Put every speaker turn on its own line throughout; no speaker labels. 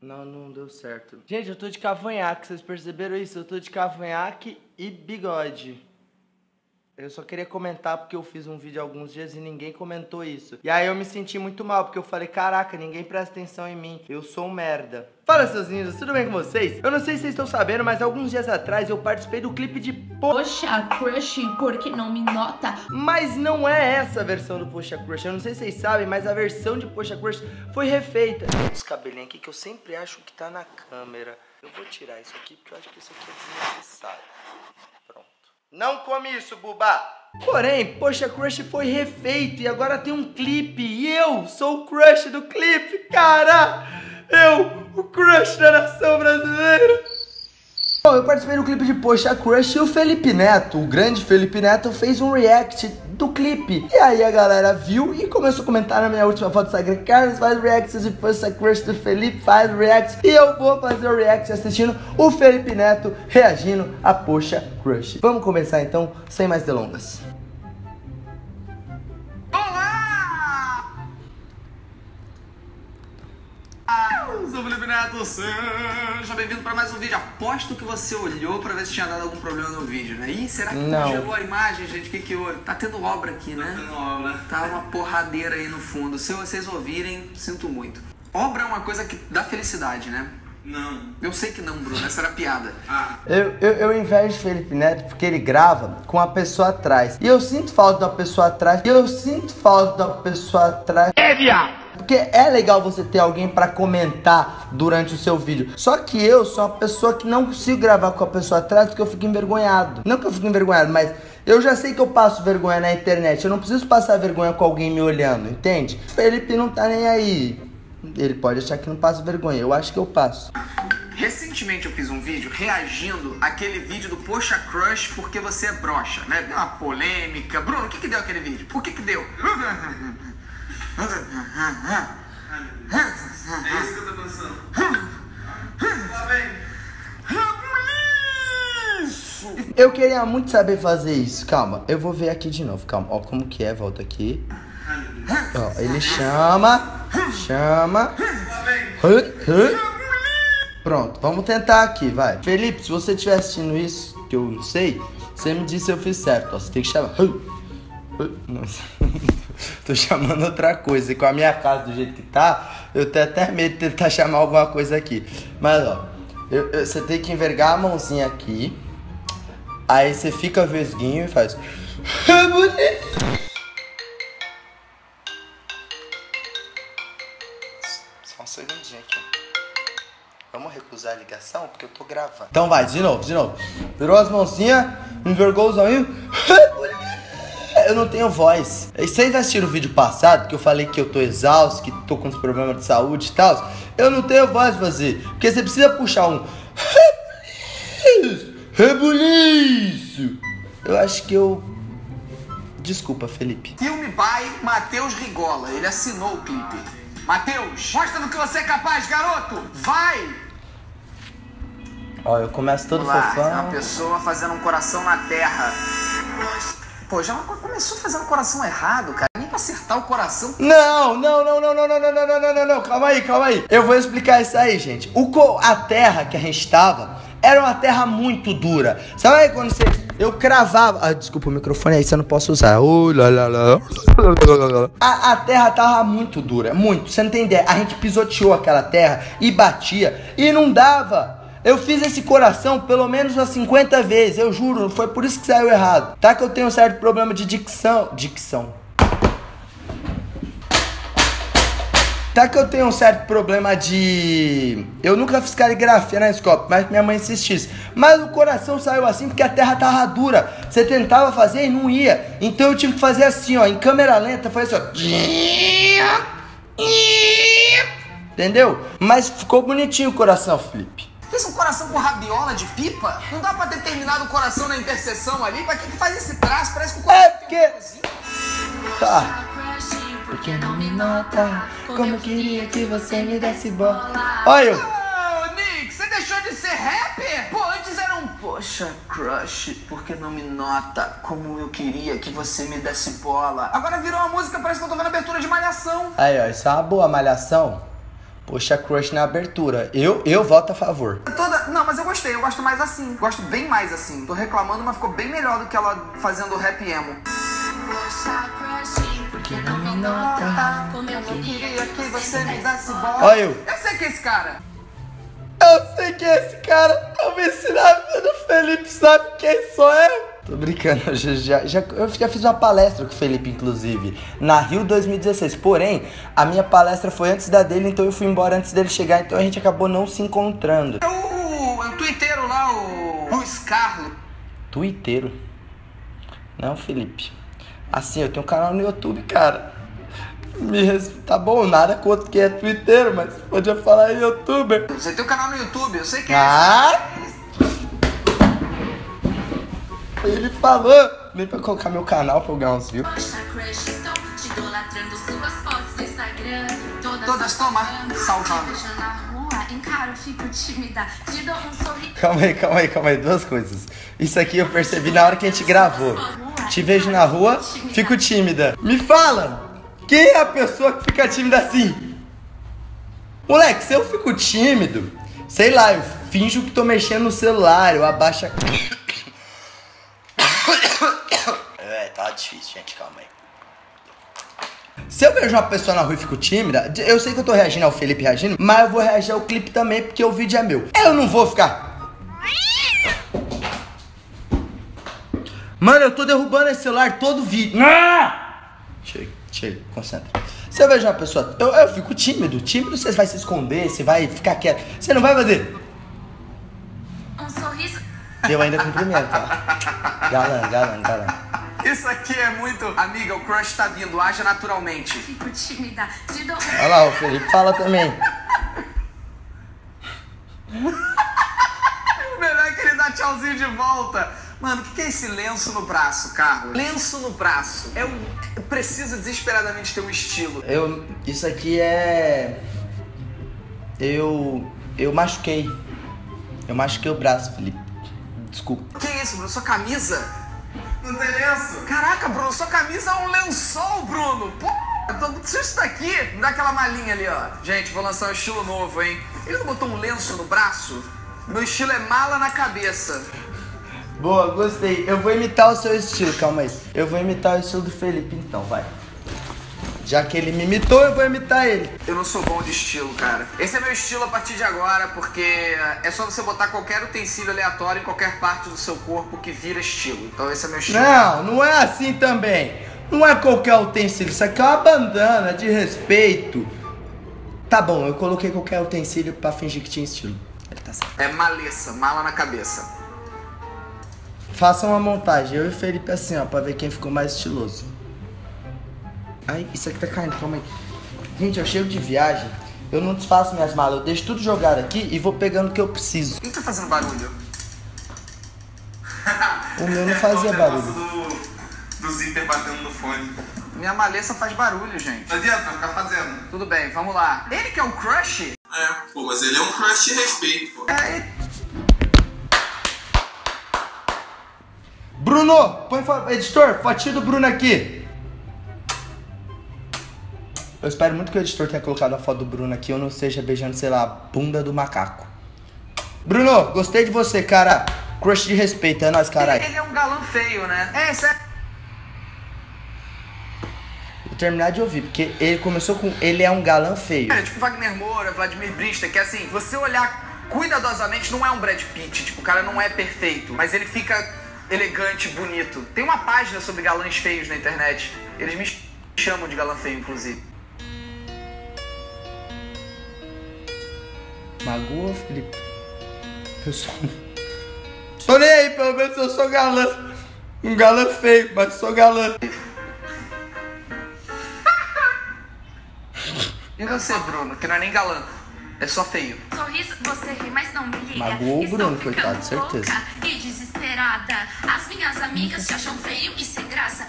Não, não deu certo. Gente, eu tô de cavanhaque, vocês perceberam isso? Eu tô de cavanhaque e bigode. Eu só queria comentar porque eu fiz um vídeo há alguns dias e ninguém comentou isso. E aí eu me senti muito mal, porque eu falei, caraca, ninguém presta atenção em mim. Eu sou um merda. Fala, seus lindos, tudo bem com vocês? Eu não sei se vocês estão sabendo, mas alguns dias atrás eu participei do clipe de
Poxa Crush, por que não me nota?
Mas não é essa a versão do Poxa Crush. Eu não sei se vocês sabem, mas a versão de Poxa Crush foi refeita. Os cabelinhos aqui que eu sempre acho que tá na câmera. Eu vou tirar isso aqui porque eu acho que isso aqui é desnecessário. Não come isso, buba! Porém, Poxa Crush foi refeito e agora tem um clipe. E eu sou o crush do clipe, cara! Eu, o crush da nação brasileira! Bom, eu participei do clipe de Poxa Crush e o Felipe Neto, o grande Felipe Neto, fez um react do clipe. E aí a galera viu e começou a comentar na minha última foto do Instagram. Carlos faz react de Poxa Crush do Felipe, faz react. E eu vou fazer o react assistindo o Felipe Neto reagindo a Poxa Crush. Vamos começar então, sem mais delongas.
Neto, seja bem-vindo para mais um vídeo. Aposto que você olhou para ver se tinha dado algum problema no vídeo, né? Ih, será que
Não.
congelou a imagem, gente? O que que houve? Tá tendo obra aqui, né?
Tá tendo obra.
Tá uma porradeira aí no fundo. Se vocês ouvirem, sinto muito. Obra é uma coisa que dá felicidade, né?
Não.
Eu sei que não, Bruno, essa era piada.
Ah,
Eu, eu, eu invejo Felipe Neto porque ele grava com a pessoa atrás. E eu sinto falta da pessoa atrás. E eu sinto falta da pessoa atrás. É, viado! Porque é legal você ter alguém pra comentar durante o seu vídeo. Só que eu sou uma pessoa que não consigo gravar com a pessoa atrás porque eu fico envergonhado. Não que eu fico envergonhado, mas eu já sei que eu passo vergonha na internet. Eu não preciso passar vergonha com alguém me olhando, entende? Felipe não tá nem aí. Ele pode achar que não passa vergonha. Eu acho que eu passo.
Recentemente eu fiz um vídeo reagindo àquele vídeo do Poxa Crush porque você é broxa, né? Deu uma polêmica. Bruno, o que que deu aquele vídeo? Por que que deu?
é isso que eu tô pensando.
Eu queria muito saber fazer isso. Calma, eu vou ver aqui de novo. Calma, ó, como que é? Volta aqui. Ó, ele chama, chama. Pronto, vamos tentar aqui, vai. Felipe, se você estiver assistindo isso, que eu não sei, você me disse se eu fiz certo. Ó, você tem que chamar. Nossa. Tô chamando outra coisa. E com a minha casa do jeito que tá, eu tenho até medo de tentar chamar alguma coisa aqui. Mas, ó, eu- eu- você tem que envergar a mãozinha aqui. Aí você fica vesguinho e faz. É bonito. Só um segundinho aqui. Vamos recusar a ligação? Porque eu tô gravando. Então vai, de novo, de novo. Virou as mãozinhas, envergou os olhinhos. É bonito. Eu não tenho voz. E Vocês assistiram o vídeo passado que eu falei que eu tô exausto, que tô com uns problemas de saúde e tal? Eu não tenho voz pra fazer. Porque você precisa puxar um. Rebuliço! Eu acho que eu. Desculpa, Felipe.
Filme by Matheus Rigola. Ele assinou o clipe. Matheus, mostra do que você é capaz, garoto! Vai!
Ó, eu começo todo
lá, é
fofão.
uma pessoa fazendo um coração na terra. Pô, já começou fazendo coração errado, cara. Nem pra acertar o coração.
Não, não, não, não, não, não, não, não, não, não, não, não, calma aí, calma aí. Eu vou explicar isso aí, gente. O co- a terra que a gente estava era uma terra muito dura. Sabe aí quando você. Eu cravava. Ah, desculpa, o microfone aí você não posso usar. Oh, lá, lá, lá. A, a terra tava muito dura, muito. Você não tem ideia. A gente pisoteou aquela terra e batia e não dava. Eu fiz esse coração pelo menos umas 50 vezes, eu juro, foi por isso que saiu errado. Tá que eu tenho um certo problema de dicção. Dicção. Tá que eu tenho um certo problema de. Eu nunca fiz caligrafia na escola, mas minha mãe insistisse. Mas o coração saiu assim porque a terra tava dura. Você tentava fazer e não ia. Então eu tive que fazer assim, ó, em câmera lenta, foi assim, ó. Entendeu? Mas ficou bonitinho o coração, Felipe.
Fez um coração com rabiola de pipa? Não dá pra ter terminado o coração na interseção ali? Pra que que faz esse traço? Parece que o coração
É porque.
um.
Tá.
Porque não me nota
Como eu queria que você me desse bola. Olha eu.
Ô, Nick, você deixou de ser rapper? Pô, antes era um poxa crush, por que não me nota como eu queria que você me desse bola? Agora virou uma música, parece que eu tô vendo abertura de malhação.
Aí, ó, isso é uma boa malhação. Poxa, crush na abertura. Eu, eu voto a favor.
Toda... Não, mas eu gostei, eu gosto mais assim. Gosto bem mais assim. Tô reclamando, mas ficou bem melhor do que ela fazendo rap emo.
Poxa, crush, por que não me nota? Como eu queria
que você me desse bola.
Olha eu.
Eu sei que é esse cara.
Eu sei que é esse cara. Talvez se na vida do Felipe sabe quem sou eu. Tô brincando, eu já, já, eu já fiz uma palestra com o Felipe, inclusive, na Rio 2016. Porém, a minha palestra foi antes da dele, então eu fui embora antes dele chegar, então a gente acabou não se encontrando.
É o, é o twitteiro lá, o Luiz Carlos.
Twitteiro? Não, Felipe. Assim, eu tenho um canal no YouTube, cara. Me res... Tá bom, nada contra quem é twitteiro, mas podia falar em youtuber.
Você tem um canal no YouTube, eu sei que é
Ah! Ele falou! Nem pra colocar meu canal pra eu ganhar uns views.
Poxa, crush, estou te idolatrando suas fotos no Instagram. Todas,
Todas toma, salvando.
Na rua, encaro, fico tímida. Te dou um sorriso.
Calma aí, calma aí, calma aí. Duas coisas. Isso aqui eu percebi na hora que a gente gravou. Te vejo na rua, fico tímida. Me fala! Quem é a pessoa que fica tímida assim? Moleque, se eu fico tímido, sei lá, eu finjo que tô mexendo no celular, eu abaixo a. É, tá difícil, gente, calma aí. Se eu vejo uma pessoa na rua e fico tímida, eu sei que eu tô reagindo ao Felipe reagindo, mas eu vou reagir ao clipe também, porque o vídeo é meu. Eu não vou ficar. Mano, eu tô derrubando esse celular todo vídeo. Ah! Chega, chega, concentra. Se eu vejo uma pessoa, eu, eu fico tímido. Tímido você vai se esconder, você vai ficar quieto. Você não vai fazer.
Um sorriso.
Eu ainda cumprimento, tá? Galã, galã, galã.
Isso aqui é muito. Amiga, o crush tá vindo, haja naturalmente.
Fico tímida. Dou um
Olha lá, o Felipe fala também.
O melhor é que ele dá tchauzinho de volta. Mano, o que que é esse lenço no braço, Carlos? Lenço no braço. É um. Eu preciso desesperadamente ter um estilo.
Eu. Isso aqui é. Eu. Eu machuquei. Eu machuquei o braço, Felipe. Desculpa.
Que isso, Bruno? Sua camisa?
Não tem lenço?
Caraca, Bruno, sua camisa é um lençol, Bruno. Pô, eu tô muito isso daqui. Me dá aquela malinha ali, ó. Gente, vou lançar um estilo novo, hein? Ele não botou um lenço no braço? Meu estilo é mala na cabeça.
Boa, gostei. Eu vou imitar o seu estilo, calma aí. Eu vou imitar o estilo do Felipe, então, vai. Já que ele me imitou, eu vou imitar ele.
Eu não sou bom de estilo, cara. Esse é meu estilo a partir de agora, porque é só você botar qualquer utensílio aleatório em qualquer parte do seu corpo que vira estilo. Então esse é meu estilo.
Não, não é assim também. Não é qualquer utensílio. Isso aqui é uma bandana de respeito. Tá bom, eu coloquei qualquer utensílio pra fingir que tinha estilo. Ele tá certo.
É maleza, mala na cabeça.
Faça uma montagem, eu e o Felipe assim, ó, pra ver quem ficou mais estiloso. Ai, isso aqui tá caindo, calma aí. Gente, eu chego de viagem, eu não desfaço minhas malas, eu deixo tudo jogado aqui e vou pegando o que eu preciso.
Quem tá fazendo barulho?
O meu não
É
fazia
o
barulho.
Do, do zíper batendo no fone.
Minha maleza faz barulho, gente.
Não adianta ficar fazendo.
Tudo bem, vamos lá. Ele que é o crush?
É, pô, mas ele é um crush de respeito, pô.
É,
Bruno, põe editor, fotinho do Bruno aqui. Eu espero muito que o editor tenha colocado a foto do Bruno aqui, eu não esteja beijando, sei lá, a bunda do macaco. Bruno, gostei de você, cara. Crush de respeito, é nóis, caralho.
ele é um galã feio, né? É, isso é.
Vou terminar de ouvir, porque ele começou com ele é um galã feio.
É, tipo Wagner Moura, Vladimir Brista, que assim, você olhar cuidadosamente não é um Brad Pitt, tipo, o cara não é perfeito, mas ele fica elegante, bonito. Tem uma página sobre galãs feios na internet. Eles me chamam de galã feio, inclusive.
Magoa, Felipe? Eu sou. Tô nem aí, pelo menos eu sou galã. Um galã feio, mas sou galã.
E você, Bruno, que não é nem galã, é só feio.
sorriso. Você ri, mas não me liga.
Magoou o Bruno, coitado, certeza.
E desesperada. As minhas amigas te acham feio e sem graça.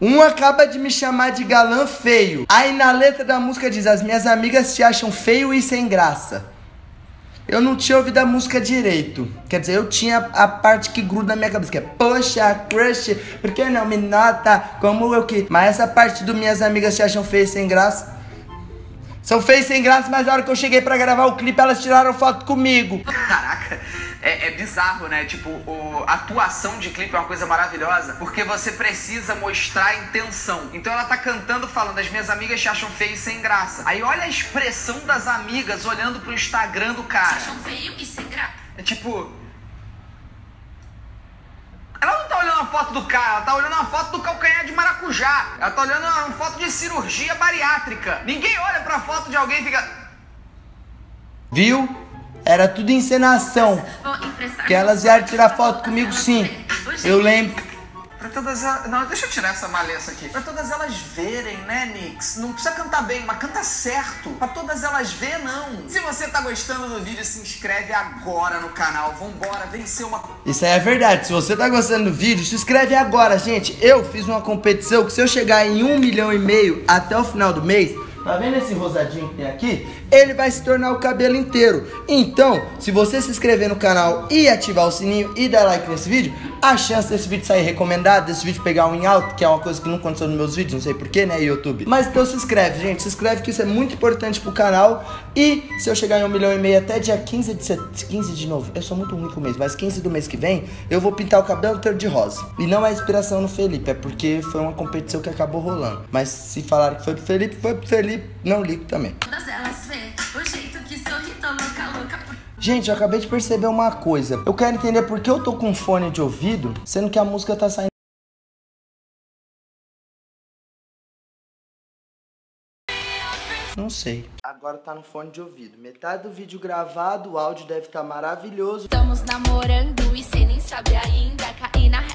Um acaba de me chamar de galã feio. Aí na letra da música diz: As minhas amigas te acham feio e sem graça. Eu não tinha ouvido a música direito. Quer dizer, eu tinha a parte que gruda na minha cabeça, que é Poxa, crush, por que não me nota como eu que. Mas essa parte do Minhas Amigas Te Acham Feio Sem Graça. São feias sem graça, mas na hora que eu cheguei pra gravar o clipe, elas tiraram foto comigo.
Caraca, é, é bizarro, né? Tipo, o, a atuação de clipe é uma coisa maravilhosa, porque você precisa mostrar a intenção. Então ela tá cantando falando, as minhas amigas te acham feio e sem graça. Aí olha a expressão das amigas olhando pro Instagram do cara.
Acham feio e sem graça.
É tipo. Ela não tá olhando a foto do cara, ela tá olhando a foto do calcanhar de maracujá. Ela tá olhando uma foto de cirurgia bariátrica. Ninguém olha pra foto de alguém e fica.
Viu? Era tudo encenação.
Vou emprestar
Que elas vieram tirar foto comigo sim. Eu lembro.
Pra todas elas. Não, deixa eu tirar essa maleza aqui. Pra todas elas verem, né, Nix? Não precisa cantar bem, mas canta certo. Pra todas elas ver, não. Se você tá gostando do vídeo, se inscreve agora no canal. Vambora, vencer uma.
Isso aí é verdade. Se você tá gostando do vídeo, se inscreve agora, gente. Eu fiz uma competição que se eu chegar em um milhão e meio até o final do mês, tá vendo esse rosadinho que tem aqui? Ele vai se tornar o cabelo inteiro. Então, se você se inscrever no canal e ativar o sininho e dar like nesse vídeo, a chance desse vídeo sair recomendado, desse vídeo pegar um em alto, que é uma coisa que não aconteceu nos meus vídeos, não sei porquê, né, YouTube. Mas então se inscreve, gente. Se inscreve que isso é muito importante pro canal. E se eu chegar em um milhão e meio até dia 15 de, set... 15 de novo, eu sou muito ruim com o mês, mas 15 do mês que vem, eu vou pintar o cabelo inteiro de rosa. E não é inspiração no Felipe, é porque foi uma competição que acabou rolando. Mas se falaram que foi pro Felipe, foi pro Felipe, não ligo também. Gente, eu acabei de perceber uma coisa. Eu quero entender por que eu tô com fone de ouvido, sendo que a música tá saindo. Não sei. Agora tá no fone de ouvido. Metade do vídeo gravado, o áudio deve estar maravilhoso.
Estamos namorando e cê nem sabe ainda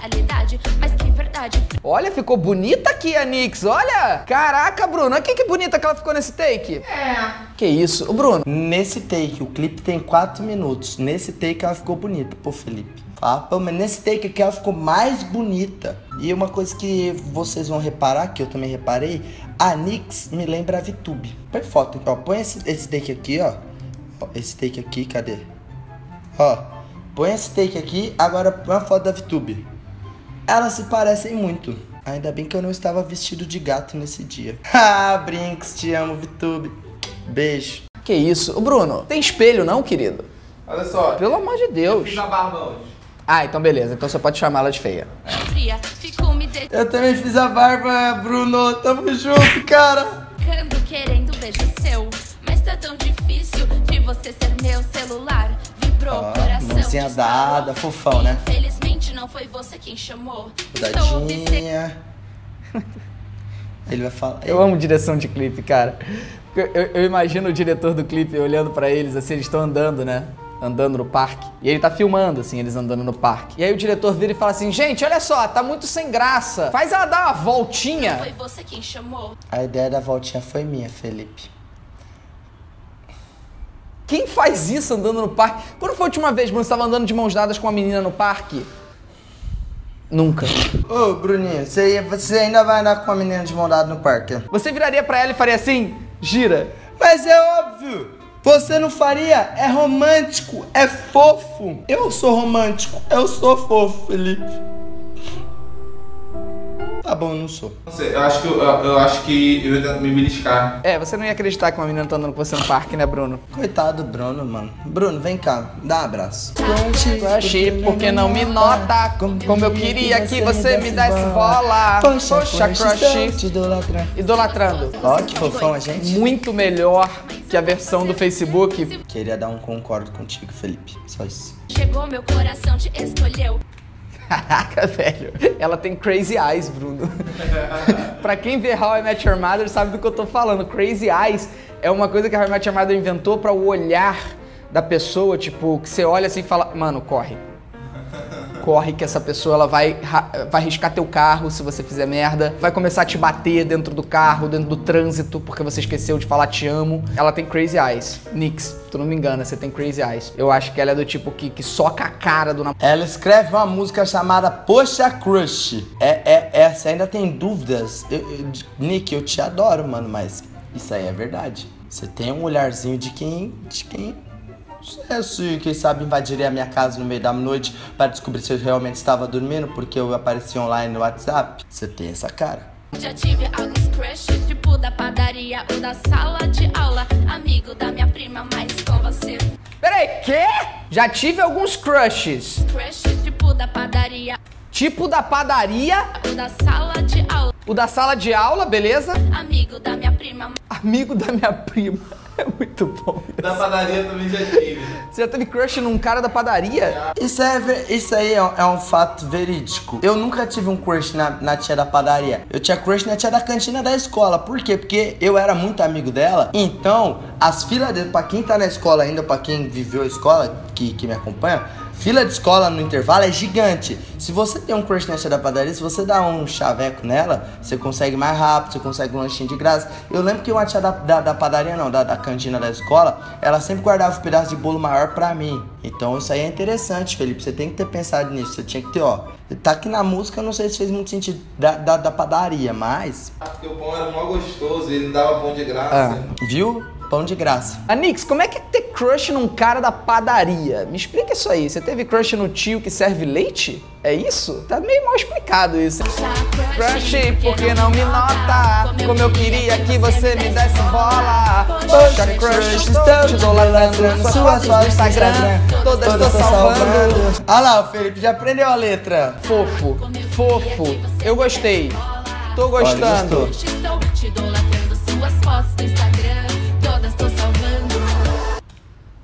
realidade. Mas que verdade,
Olha, ficou bonita aqui a Nix, olha! Caraca, Bruno, olha que, que bonita que ela ficou nesse take. É. Que isso? Ô, Bruno,
Nesse take, o clipe tem 4 minutos. Nesse take ela ficou bonita, pô, Felipe. Ah, pô, mas nesse take aqui ela ficou mais bonita. E uma coisa que vocês vão reparar, que eu também reparei, a Nix me lembra a VTube. Põe foto aqui, ó. Põe esse, esse take aqui, ó. Ó, Esse take aqui, cadê? Ó. Põe esse take aqui, agora põe a foto da VTube. Elas se parecem muito. Ainda bem que eu não estava vestido de gato nesse dia. Ah, Brinks, te amo, VTube. Beijo.
que isso? Ô, Bruno, tem espelho não, querido?
Olha só,
Pelo amor de Deus.
fiz a barba hoje.
Ah, então beleza, então você pode chamá-la de feia.
fria. Me
Eu também fiz a barba, Bruno. Tamo junto, cara.
dedicando, querendo beijo seu. Mas tá tão difícil de você ser meu celular. Vibrou o coração.
mãozinha dada, fofão, né?
Infelizmente não foi você quem chamou. Obcecada.
Cuidadinha. Ele vai falar.
Eu amo direção de clipe, cara. Eu, eu- eu imagino o diretor do clipe olhando pra eles, assim, eles estão andando, né? Andando no parque. E ele tá filmando, assim, eles andando no parque. E aí o diretor vira e fala assim: gente, olha só, tá muito sem graça. Faz ela dar uma voltinha.
Foi você quem chamou.
A ideia da voltinha foi minha, Felipe.
Quem faz isso andando no parque? Quando foi a última vez, Bruno, você tava andando de mãos dadas com uma menina no parque? Nunca.
Ô, Bruninho, você, você ainda vai andar com uma menina de mão dada no parque?
Você viraria pra ela e faria assim: gira.
Mas é óbvio! Você não faria? É romântico, é fofo. Eu sou romântico, eu sou fofo, Felipe. Tá bom, eu não sou.
Não sei, eu acho que eu, eu, eu acho que eu ia tentar me beliscar.
É, você não ia acreditar que uma menina tá andando com você no parque, né, Bruno?
Coitado do Bruno, mano. Bruno, vem cá, dá um abraço.
Crush, porque não me nota como eu queria que você me desse bola. Poxa, crush.
Idolatrando. Ó, que fofão a gente.
Muito melhor que a versão do Facebook.
Queria dar um concordo contigo, Felipe. Só isso.
Chegou meu coração, te escolheu.
Caraca, velho. Ela tem crazy eyes, Bruno. pra quem vê How I Met Your Mother sabe do que eu tô falando. Crazy eyes é uma coisa que a How I Met Your Mother inventou pra o olhar da pessoa, tipo, que você olha assim e fala, mano, corre. Corre que essa pessoa ela vai, vai riscar teu carro se você fizer merda, vai começar a te bater dentro do carro, dentro do trânsito, porque você esqueceu de falar te amo. Ela tem crazy eyes. Nix, tu não me engana, você tem crazy eyes. Eu acho que ela é do tipo que, que soca a cara do namorado.
Ela escreve uma música chamada Poxa Crush. É, é, é, você ainda tem dúvidas? Eu- eu- Nick, eu te adoro, mano, mas isso aí é verdade. Você tem um olharzinho de quem. de quem Sucesso, quem sabe invadiria a minha casa no meio da noite para descobrir se eu realmente estava dormindo porque eu apareci online no WhatsApp. Você tem essa cara.
Já tive alguns crushes, tipo da padaria ou da sala de aula. Amigo da minha prima, mas com você.
Peraí, quê? Já tive alguns crushes.
Crushes, tipo da padaria
Tipo da padaria,
ou da sala de aula.
o da sala de aula, beleza?
Amigo da minha prima,
Amigo da minha prima. É muito bom.
Da padaria também já tive.
Você já teve crush num cara da padaria?
Isso, é, isso aí é um, é um fato verídico. Eu nunca tive um crush na, na tia da padaria. Eu tinha crush na tia da cantina da escola. Por quê? Porque eu era muito amigo dela. Então, as filas dele, pra quem tá na escola ainda, pra quem viveu a escola, que, que me acompanha, fila de escola no intervalo é gigante. Se você tem um crush na tia da padaria, se você dá um chaveco nela, você consegue mais rápido, você consegue um lanchinho de graça. Eu lembro que uma tia da, da, da padaria, não, da, da cantina da escola, ela sempre guardava um pedaço de bolo maior pra mim. Então isso aí é interessante, Felipe. Você tem que ter pensado nisso. Você tinha que ter, ó. Tá aqui na música, eu não sei se fez muito sentido da, da, da padaria, mas.
Porque o pão era mó gostoso e ele não dava pão de graça.
Ah.
Viu? Pão de graça.
Anix, como é que é ter crush num cara da padaria? Me explica isso aí. Você teve crush no tio que serve leite? É isso? Tá meio mal explicado isso. Crush, porque não me nota Como eu queria que você me desse bola Poxa, crush, estou te idolatrando Suas fotos do Instagram Todas tô salvando
Olha lá, o Felipe já aprendeu a letra.
Fofo, fofo Eu gostei Tô
Olha,
gostando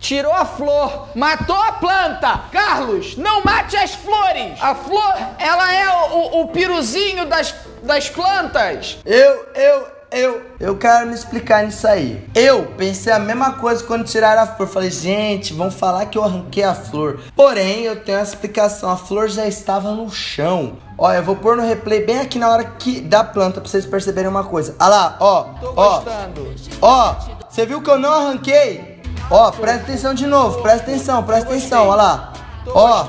Tirou a flor, matou a planta. Carlos, não mate as flores. A flor, ela é o, o, o piruzinho das, das plantas.
Eu, eu, eu, eu quero me explicar nisso aí. Eu pensei a mesma coisa quando tiraram a flor. Falei, gente, vão falar que eu arranquei a flor. Porém, eu tenho uma explicação. A flor já estava no chão. Ó, eu vou pôr no replay bem aqui na hora que da planta pra vocês perceberem uma coisa. Olha lá, ó,
Tô
ó,
gostando.
ó. Você viu que eu não arranquei? Ó, presta atenção de novo, presta atenção, presta atenção, olha lá. Ó,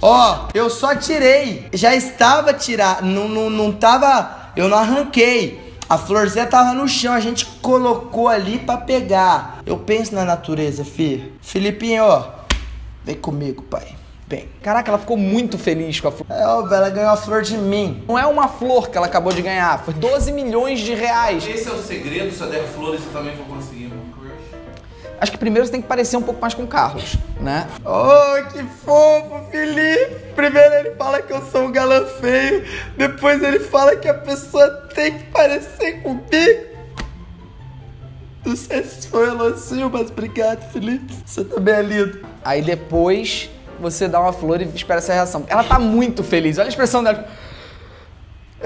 ó, eu só tirei. Já estava tirado, não, não, não tava, eu não arranquei. A florzinha tava no chão, a gente colocou ali pra pegar. Eu penso na natureza, fi. Filipinho, ó, vem comigo, pai. Vem.
Caraca, ela ficou muito feliz com a flor.
É óbvio, ela ganhou a flor de mim.
Não é uma flor que ela acabou de ganhar, foi 12 milhões de reais.
Esse é o segredo, se eu der flores eu também vou conseguir.
Acho que primeiro você tem que parecer um pouco mais com o Carlos, né?
Oh, que fofo, Felipe! Primeiro ele fala que eu sou um galã feio, depois ele fala que a pessoa tem que parecer comigo. Não sei se foi um elogio, mas obrigado, Felipe. Você também é lindo.
Aí depois você dá uma flor e espera essa reação. Ela tá muito feliz, olha a expressão dela.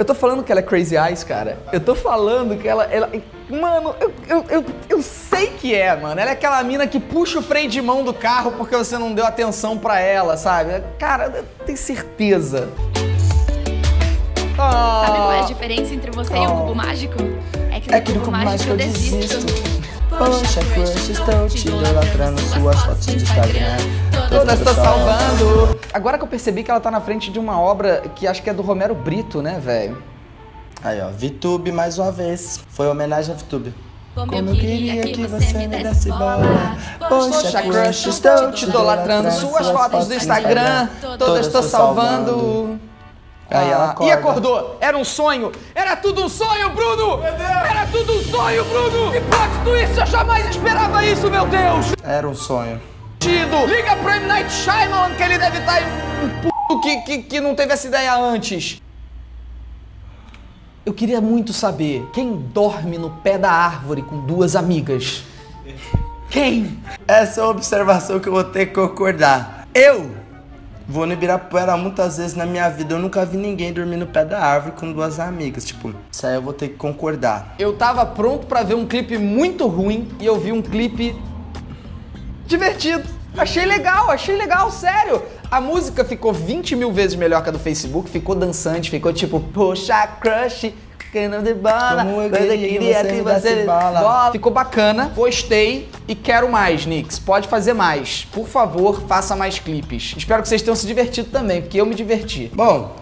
Eu tô falando que ela é crazy eyes, cara. Eu tô falando que ela. ela mano, eu, eu, eu, eu sei que é, mano. Ela é aquela mina que puxa o freio de mão do carro porque você não deu atenção pra ela, sabe? Cara, eu tenho certeza. Ah.
Sabe qual é a diferença entre você e o cubo mágico? É que no,
É que no
cubo,
cubo
mágico eu
mágico eu
desisto.
Poxa, crush, estou te idolatrando suas fotos do Instagram.
Todas
tô
tô salvando. Agora que eu percebi que ela tá na frente de uma obra que acho que é do Romero Brito, né, velho?
Aí, ó, Vitube mais uma vez. Foi homenagem a Vitube.
Como eu queria que você me desse bola.
Poxa, crush, estou te idolatrando suas fotos do Instagram. Todas tô salvando.
Aí ela
Ah,
acorda.
e acordou. Era um sonho. Era tudo um sonho, Bruno. Era tudo um sonho, Bruno. E plot twist, eu jamais esperava isso, meu Deus.
Era um sonho.
Tido. Liga pro M. Night Shyamalan que ele deve estar um p... que, que, que não teve essa ideia antes. Eu queria muito saber quem dorme no pé da árvore com duas amigas. Quem?
Essa é uma observação que eu vou ter que concordar. Eu vou no Ibirapuera muitas vezes na minha vida. Eu nunca vi ninguém dormir no pé da árvore com duas amigas. Tipo, isso aí eu vou ter que concordar.
Eu tava pronto pra ver um clipe muito ruim e eu vi um clipe divertido. Achei legal, achei legal, sério. A música ficou 20 mil vezes melhor que a do Facebook, ficou dançante, ficou tipo, poxa, crush, cano de bola,
Como eu queria que você me bola.
Ficou bacana, gostei e quero mais, Nix. Pode fazer mais. Por favor, faça mais clipes. Espero que vocês tenham se divertido também, porque eu me diverti.
Bom,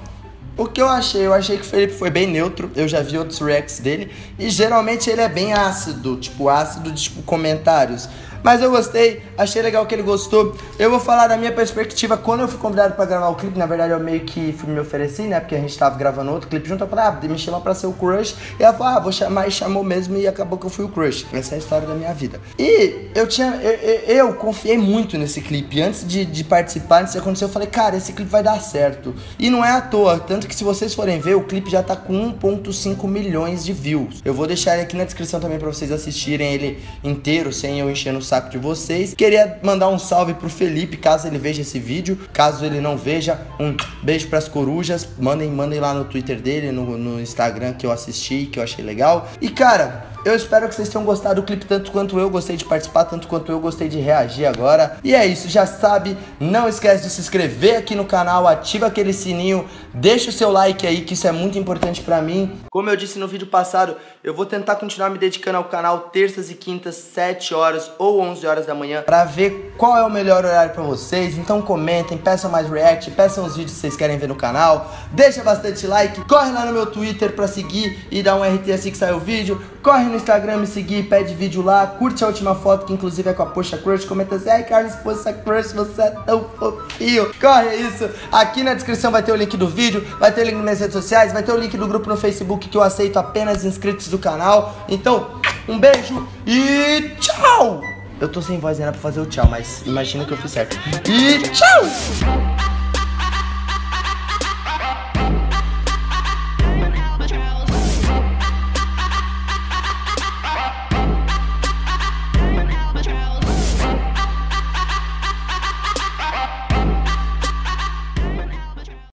o que eu achei? Eu achei que o Felipe foi bem neutro. Eu já vi outros reacts dele. E geralmente ele é bem ácido, tipo, ácido de tipo, comentários. Mas eu gostei, achei legal que ele gostou. Eu vou falar da minha perspectiva quando eu fui convidado pra gravar o clipe. Na verdade, eu meio que fui me oferecer, né? Porque a gente tava gravando outro clipe junto. Eu falei, ah, me chama pra ser o crush. E ela falou, ah, vou chamar e chamou mesmo. E acabou que eu fui o crush. Essa é a história da minha vida. E eu tinha. Eu, eu, confiei muito nesse clipe. Antes de, de participar, antes de acontecer, eu falei, cara, esse clipe vai dar certo. E não é à toa. Tanto que se vocês forem ver, o clipe já tá com 1,5 milhões de views. Eu vou deixar ele aqui na descrição também pra vocês assistirem ele inteiro, sem eu encher no saco de vocês. Queria mandar um salve pro Felipe, caso ele veja esse vídeo. Caso ele não veja, um beijo pras corujas. Mandem, mandem lá no Twitter dele, no, no Instagram que eu assisti, que eu achei legal. E cara, eu espero que vocês tenham gostado do clipe tanto quanto eu gostei de participar, tanto quanto eu gostei de reagir agora. E é isso, já sabe, não esquece de se inscrever aqui no canal, ativa aquele sininho, deixa o seu like aí, que isso é muito importante pra mim. Como eu disse no vídeo passado, eu vou tentar continuar me dedicando ao canal terças e quintas, 7 horas ou 11 horas da manhã, pra ver qual é o melhor horário pra vocês. Então comentem, peçam mais react, peçam os vídeos que vocês querem ver no canal, deixa bastante like, corre lá no meu Twitter pra seguir e dar um RT assim que sair o vídeo, corre no Instagram me seguir, pede vídeo lá, curte a última foto que inclusive é com a Poxa Crush, comenta assim, ai Carlos Poxa Crush, você é tão fofinho. Corre isso, aqui na descrição vai ter o link do vídeo, vai ter o link nas minhas redes sociais, vai ter o link do grupo no Facebook que eu aceito apenas inscritos do canal. Então, um beijo e tchau! Eu tô sem voz ainda pra fazer o tchau, mas imagina que eu fiz certo. E tchau!